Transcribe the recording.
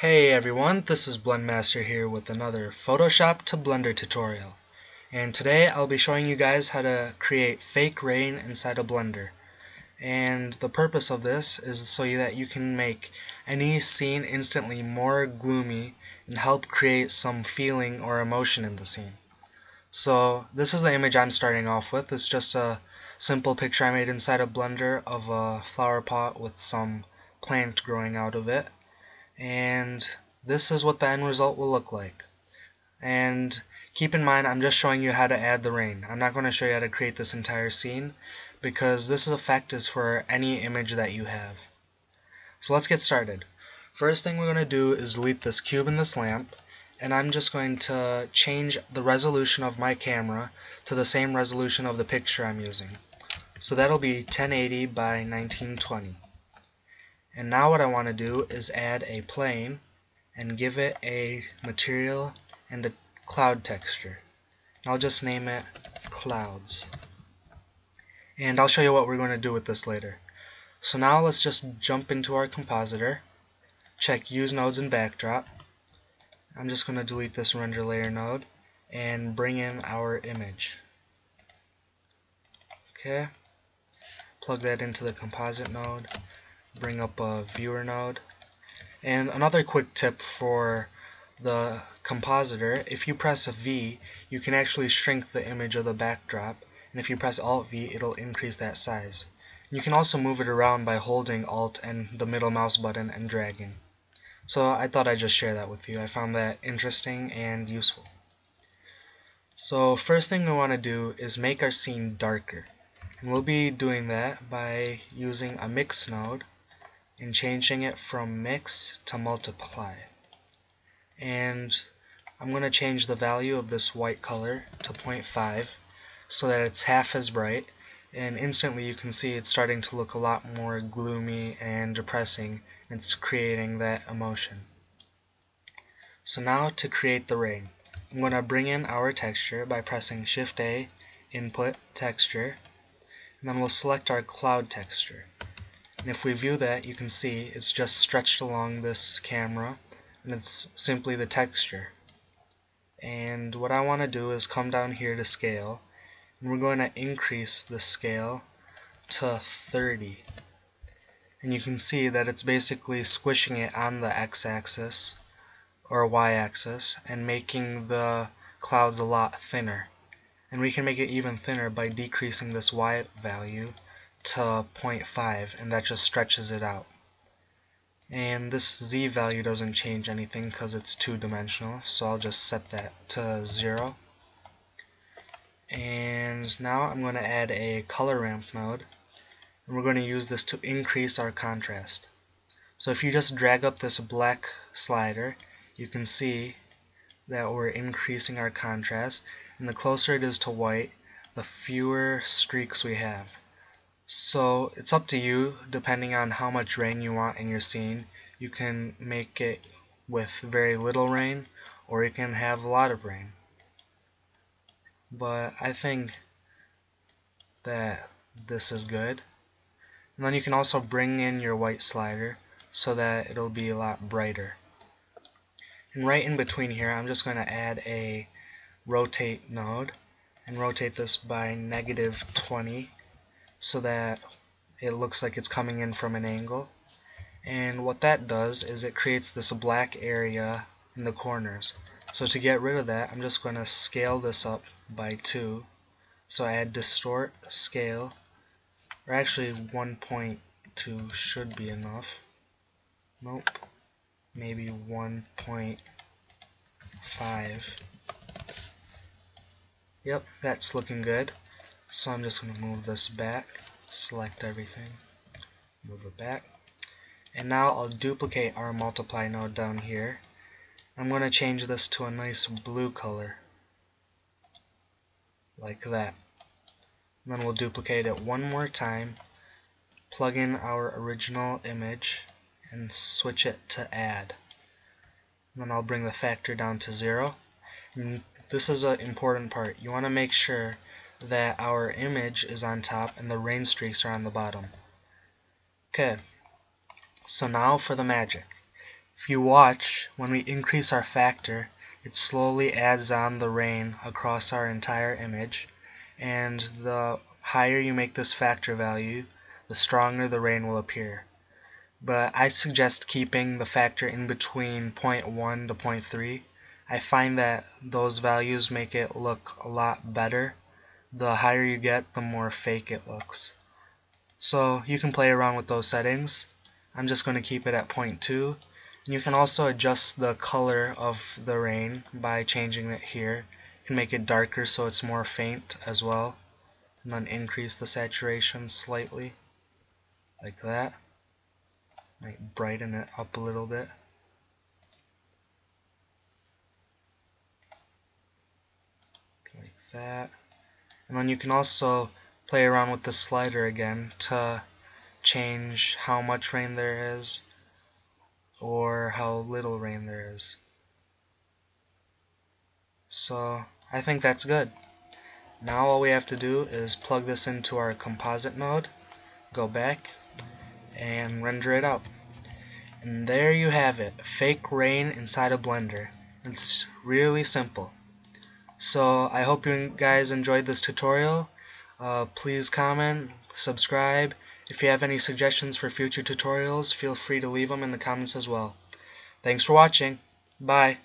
Hey everyone, this is Blendmaster here with another Photoshop to Blender tutorial. And today I'll be showing you guys how to create fake rain inside a Blender. And the purpose of this is so that you can make any scene instantly more gloomy and help create some feeling or emotion in the scene. So this is the image I'm starting off with. It's just a simple picture I made inside a Blender of a flower pot with some plant growing out of it and this is what the end result will look like. And keep in mind I'm just showing you how to add the rain. I'm not going to show you how to create this entire scene because this effect is for any image that you have. So let's get started. First thing we're going to do is delete this cube and this lamp and I'm just going to change the resolution of my camera to the same resolution of the picture I'm using. So that'll be 1080 by 1920 and now what I want to do is add a plane and give it a material and a cloud texture. I'll just name it clouds. And I'll show you what we're going to do with this later. So now let's just jump into our compositor, check use nodes and backdrop. I'm just going to delete this render layer node and bring in our image. Okay, plug that into the composite node bring up a viewer node. And another quick tip for the compositor, if you press a V, you can actually shrink the image of the backdrop, and if you press Alt V, it'll increase that size. You can also move it around by holding Alt and the middle mouse button and dragging. So I thought I'd just share that with you. I found that interesting and useful. So first thing we want to do is make our scene darker. And we'll be doing that by using a mix node and changing it from mix to multiply. And I'm going to change the value of this white color to 0.5 so that it's half as bright and instantly you can see it's starting to look a lot more gloomy and depressing it's creating that emotion. So now to create the rain I'm going to bring in our texture by pressing shift A input texture and then we'll select our cloud texture and if we view that, you can see it's just stretched along this camera, and it's simply the texture. And what I want to do is come down here to scale, and we're going to increase the scale to 30. And you can see that it's basically squishing it on the x-axis or y-axis and making the clouds a lot thinner. And we can make it even thinner by decreasing this y value to 0.5 and that just stretches it out. And this z value doesn't change anything because it's two-dimensional, so I'll just set that to 0. And now I'm going to add a color ramp node, and we're going to use this to increase our contrast. So if you just drag up this black slider, you can see that we're increasing our contrast, and the closer it is to white, the fewer streaks we have. So it's up to you, depending on how much rain you want in your scene. You can make it with very little rain, or you can have a lot of rain. But I think that this is good. And then you can also bring in your white slider so that it'll be a lot brighter. And right in between here, I'm just going to add a rotate node and rotate this by negative 20 so that it looks like it's coming in from an angle. And what that does is it creates this black area in the corners. So to get rid of that I'm just going to scale this up by 2 so I add distort scale. Or actually 1.2 should be enough. Nope. Maybe 1.5 yep that's looking good so I'm just going to move this back, select everything, move it back. And now I'll duplicate our multiply node down here. I'm going to change this to a nice blue color. Like that. And then we'll duplicate it one more time, plug in our original image, and switch it to add. And then I'll bring the factor down to zero. And this is an important part. You want to make sure that our image is on top and the rain streaks are on the bottom. Okay, so now for the magic. If you watch, when we increase our factor, it slowly adds on the rain across our entire image and the higher you make this factor value, the stronger the rain will appear. But I suggest keeping the factor in between 0.1 to 0.3. I find that those values make it look a lot better. The higher you get, the more fake it looks. So you can play around with those settings. I'm just going to keep it at 0.2 And you can also adjust the color of the rain by changing it here. You can make it darker so it's more faint as well. And then increase the saturation slightly. Like that. Might brighten it up a little bit. Like that. And then you can also play around with the slider again to change how much rain there is or how little rain there is. So I think that's good. Now all we have to do is plug this into our composite node, go back, and render it out. And there you have it, fake rain inside a blender. It's really simple. So I hope you guys enjoyed this tutorial. Uh, please comment, subscribe, if you have any suggestions for future tutorials, feel free to leave them in the comments as well. Thanks for watching. Bye.